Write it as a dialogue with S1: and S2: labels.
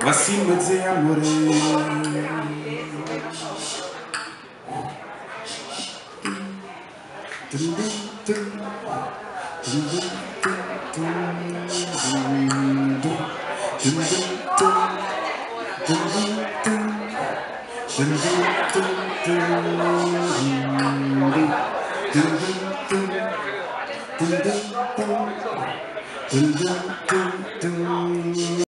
S1: voici mezze amore. Dun dun dun dun いただきます。